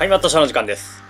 はい、マットシャの時間です。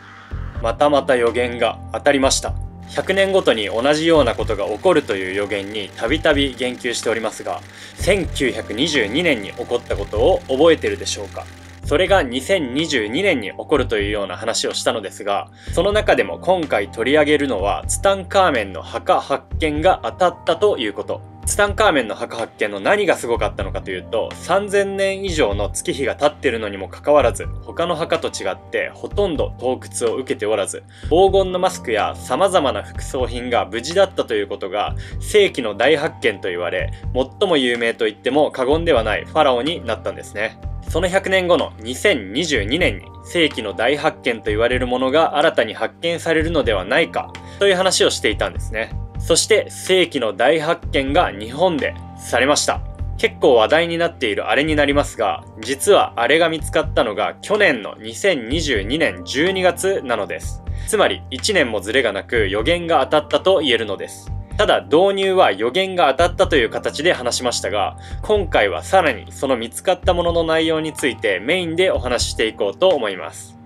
またまた予言が当たりました。100年ごとに同じようなことが起こるという予言にたびたび言及しておりますが、1922年に起こったことを覚えてるでしょうかそれが2022年に起こるというような話をしたのですが、その中でも今回取り上げるのは、ツタンカーメンの墓発見が当たったということ。ツタンカーメンの墓発見の何がすごかったのかというと、3000年以上の月日が経ってるのにもかかわらず、他の墓と違ってほとんど洞窟を受けておらず、黄金のマスクや様々な副葬品が無事だったということが、世紀の大発見と言われ、最も有名と言っても過言ではないファラオになったんですね。その100年後の2022年に世紀の大発見と言われるものが新たに発見されるのではないかという話をしていたんですね。そして世紀の大発見が日本でされました。結構話題になっているあれになりますが、実はあれが見つかったのが去年の2022年12月なのです。つまり1年もズレがなく予言が当たったと言えるのです。ただ導入は予言が当たったという形で話しましたが、今回はさらにその見つかったものの内容についてメインでお話ししていこうと思います。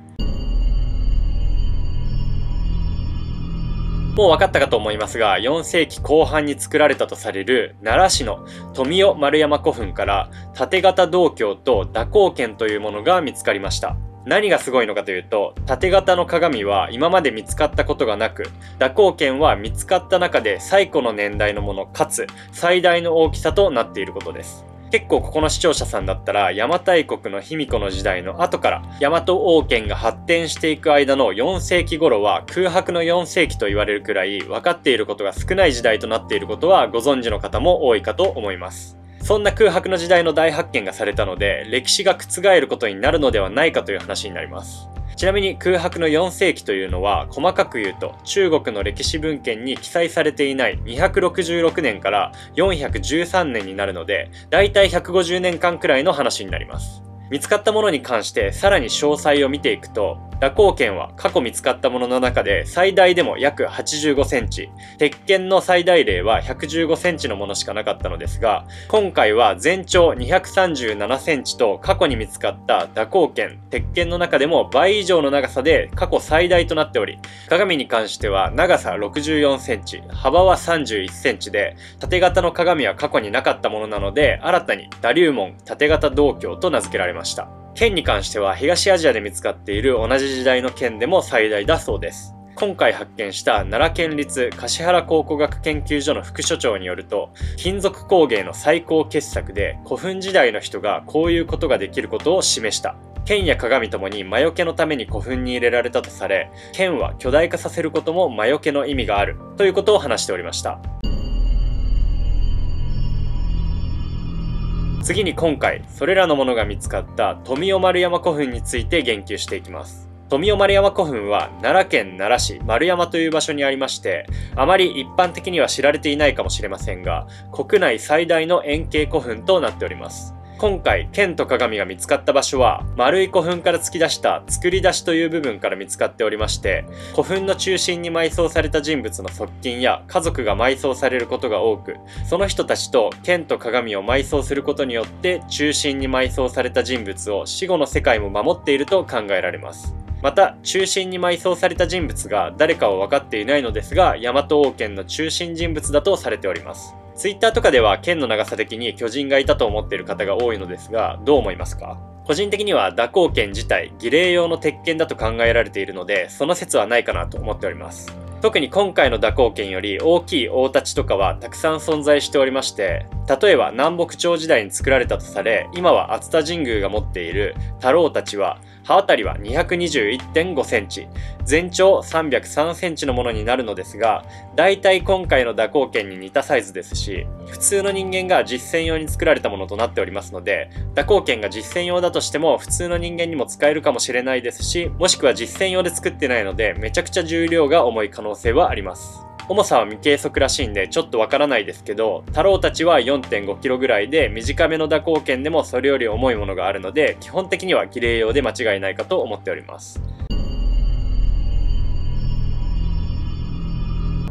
もう分かったかと思いますが、4世紀後半に作られたとされる奈良市の富雄丸山古墳から縦型銅鏡と蛇行剣というものが見つかりました。何がすごいのかというと、縦型の鏡は今まで見つかったことがなく、蛇行剣は見つかった中で最古の年代のものかつ最大の大きさとなっていることです。結構ここの視聴者さんだったら邪馬台国の卑弥呼の時代の後から大和王権が発展していく間の4世紀頃は空白の4世紀と言われるくらい分かっていることが少ない時代となっていることはご存知の方も多いかと思います。そんな空白の時代の大発見がされたので歴史が覆ることになるのではないかという話になります。ちなみに空白の4世紀というのは細かく言うと中国の歴史文献に記載されていない266年から413年になるのでだいたい150年間くらいの話になります。見つかったものに関してさらに詳細を見ていくと蛇行剣は過去見つかったものの中で最大でも約85センチ。鉄剣の最大例は115センチのものしかなかったのですが今回は全長237センチと過去に見つかった蛇行剣鉄剣の中でも倍以上の長さで過去最大となっており鏡に関しては長さ64センチ幅は31センチで縦型の鏡は過去になかったものなので新たにダリューモン縦型銅鏡と名付けられましたました。剣に関しては東アジアで見つかっている同じ時代の剣でも最大だそうです。今回発見した奈良県立橿原考古学研究所の副所長によると金属工芸の最高傑作で古墳時代の人がこういうことができることを示した。剣や鏡ともに魔除けのために古墳に入れられたとされ剣は巨大化させることも魔除けの意味がある。ということを話しておりました。次に今回それらのものが見つかった富雄丸山古墳について言及していきます。富雄丸山古墳は奈良県奈良市丸山という場所にありましてあまり一般的には知られていないかもしれませんが国内最大の円形古墳となっております。今回剣と鏡が見つかった場所は丸い古墳から突き出した作り出しという部分から見つかっておりまして古墳の中心に埋葬された人物の側近や家族が埋葬されることが多くその人たちと剣と鏡を埋葬することによって中心に埋葬された人物を死後の世界も守っていると考えられます。また中心に埋葬された人物が誰かは分かっていないのですが大和王権の中心人物だとされております。ツイッターとかでは剣の長さ的に巨人がいたと思っている方が多いのですがどう思いますか？個人的には蛇行剣自体儀礼用の鉄剣だと考えられているのでその説はないかなと思っております。特に今回の蛇行剣より大きい大太刀とかはたくさん存在しておりまして例えば南北朝時代に作られたとされ今は熱田神宮が持っている太郎太刀は刃渡りは221.5センチ。全長303センチのものになるのですがだいたい今回の蛇行剣に似たサイズですし普通の人間が実践用に作られたものとなっておりますので蛇行剣が実践用だとしても普通の人間にも使えるかもしれないですしもしくは実践用で作ってないのでめちゃくちゃ重量が重い可能性はあります。重さは未計測らしいんでちょっとわからないですけど太郎たちは 4.5kg ぐらいで短めの蛇行剣でもそれより重いものがあるので基本的には儀礼用で間違いないかと思っております。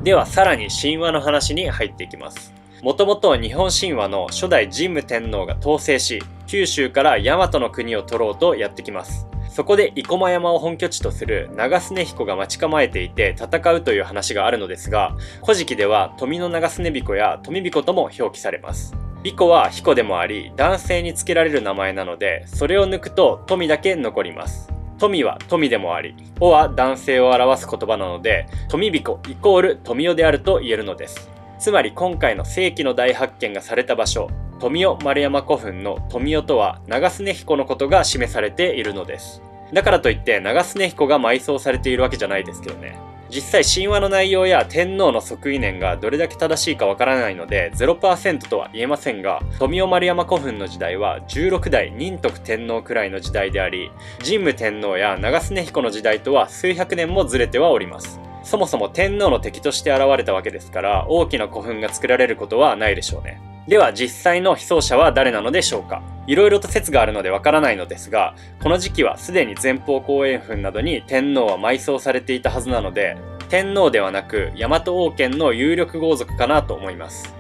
ではさらに神話の話に入っていきます。もともと日本神話の初代神武天皇が統制し九州から大和の国を取ろうとやってきます。そこで生駒山を本拠地とする長須根彦が待ち構えていて戦うという話があるのですが、古事記では富の長須根彦や富彦とも表記されます。彦は彦でもあり、男性につけられる名前なので、それを抜くと富だけ残ります。富は富でもあり、おは男性を表す言葉なので、富彦イコール富代であると言えるのです。つまり今回の世紀の大発見がされた場所、富代丸山古墳の富代とは長須根彦のことが示されているのです。だからといって長須根彦が埋葬されているわけじゃないですけどね。実際神話の内容や天皇の即位年がどれだけ正しいかわからないので0%とは言えませんが富雄丸山古墳の時代は16代仁徳天皇くらいの時代であり神武天皇や長須根彦の時代とは数百年もずれてはおりますそもそも天皇の敵として現れたわけですから大きな古墳が作られることはないでしょうねでは実際の被葬者は誰なのでしょうか？いろいろと説があるのでわからないのですが、この時期はすでに前方後円墳などに天皇は埋葬されていたはずなので、天皇ではなく大和王権の有力豪族かなと思います。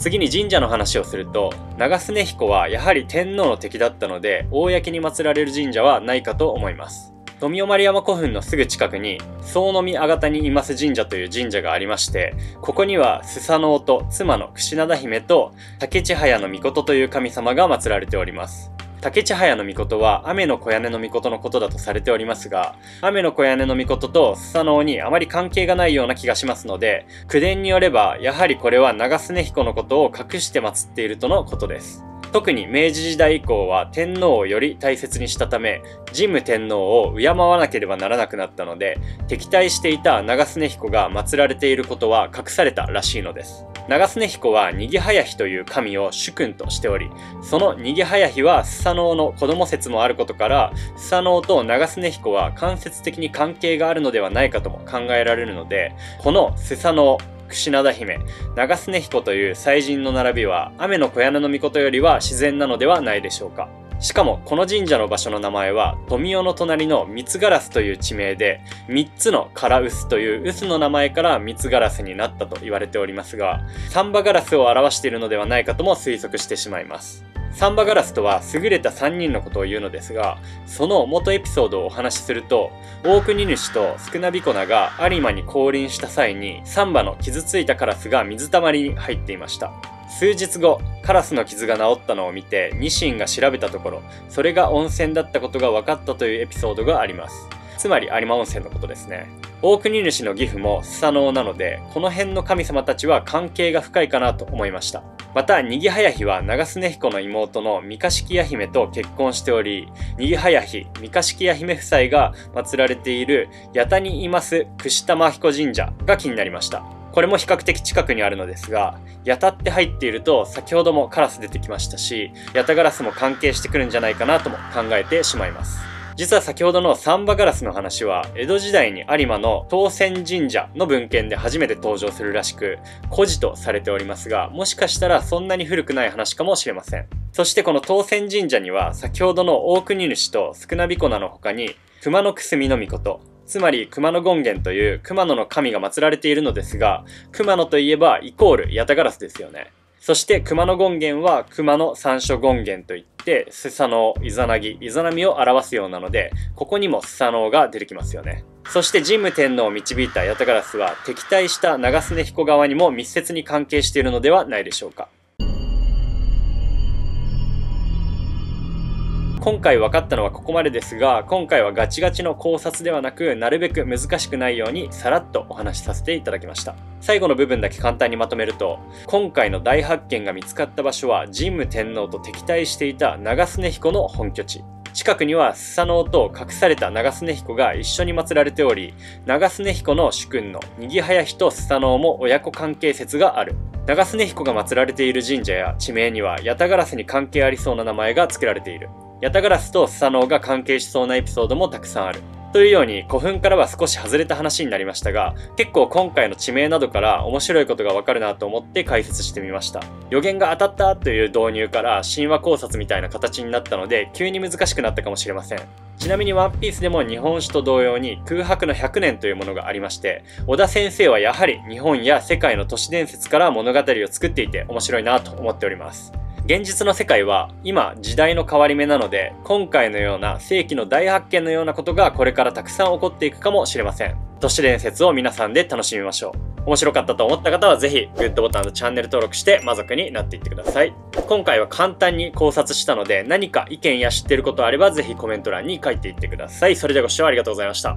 次に神社の話をすると、長須根彦はやはり天皇の敵だったので、公に祀られる神社はないかと思います。富雄丸山古墳のすぐ近くに、総のみあがたにいます神社という神社がありまして、ここにはスサノオと妻の櫛灘姫と竹千早の御事という神様が祀られております。竹千早の御事は雨の小屋根の御事のことだとされておりますが、雨の小屋根の御事とスサノオにあまり関係がないような気がしますので、口伝によれば、やはりこれは長須根彦のことを隠して祀っているとのことです。特に明治時代以降は天皇をより大切にしたため、神武天皇を敬わなければならなくなったので、敵対していた長須根彦が祀られていることは隠されたらしいのです。長須根彦はにぎはやひという神を主君としており、そのにぎはやひはスサノオの子供説もあることから、スサノオと長須根彦は間接的に関係があるのではないかとも考えられるので、このスサノオ、櫛灘姫、長須根彦という祭神の並びは、雨の小屋の御よりは自然なのではないでしょうか。しかも、この神社の場所の名前は、富雄の隣の三つガラスという地名で、三つの唐臼という臼の名前から三つガラスになったと言われておりますが、サンバガラスを表しているのではないかとも推測してしまいます。サンバガラスとは優れた3人のことを言うのですが、その元エピソードをお話しすると、大国主とスクナビコナが有馬に降臨した際に、サンバの傷ついたカラスが水たまりに入っていました。数日後、カラスの傷が治ったのを見て、ニシンが調べたところ、それが温泉だったことが分かったというエピソードがあります。つまり有馬温泉のことですね。大国主の義父もスサノオなので、この辺の神様たちは関係が深いかなと思いました。また、にぎはやひは長須根彦の妹の三日式屋姫と結婚しており、にぎはやひ、三日式屋姫夫妻が祀られている八田にいます串玉彦神社が気になりました。これも比較的近くにあるのですが、ヤタって入っていると先ほどもカラス出てきましたし、ヤタガラスも関係してくるんじゃないかなとも考えてしまいます。実は先ほどのサンバガラスの話は、江戸時代に有馬の当選神社の文献で初めて登場するらしく、古事とされておりますが、もしかしたらそんなに古くない話かもしれません。そしてこの当選神社には、先ほどの大国主と少なびこなの他に、熊野くすみの御事、つまり熊野権現という熊野の神が祀られているのですが、熊野といえばイコールヤタガラスですよね。そして熊野権現は熊野三所権現といって、スサノオ、イザナギ、イザナミを表すようなので、ここにもスサノオが出てきますよね。そして神武天皇を導いたヤタガラスは敵対した長洲彦側にも密接に関係しているのではないでしょうか。今回分かったのはここまでですが、今回はガチガチの考察ではなく、なるべく難しくないようにさらっとお話しさせていただきました。最後の部分だけ簡単にまとめると、今回の大発見が見つかった場所は、神武天皇と敵対していた長須根彦の本拠地。近くにはスサノオと隠された長須根彦が一緒に祀られており、長須根彦の主君のにぎはやひとスサノオも親子関係説がある。長須根彦が祀られている神社や地名には、ヤタガラスに関係ありそうな名前が付けられている。ヤタガラスとスサノオが関係しそうなエピソードもたくさんある。というように古墳からは少し外れた話になりましたが、結構今回の地名などから面白いことがわかるなと思って解説してみました。予言が当たったという導入から神話考察みたいな形になったので、急に難しくなったかもしれません。ちなみにワンピースでも日本史と同様に空白の100年というものがありまして、小田先生はやはり日本や世界の都市伝説から物語を作っていて面白いなと思っております。現実の世界は今時代の変わり目なので今回のような世紀の大発見のようなことがこれからたくさん起こっていくかもしれません。都市伝説を皆さんで楽しみましょう。面白かったと思った方はぜひグッドボタンとチャンネル登録して魔族になっていってください。今回は簡単に考察したので何か意見や知ってることあればぜひコメント欄に書いていってください。それではご視聴ありがとうございました。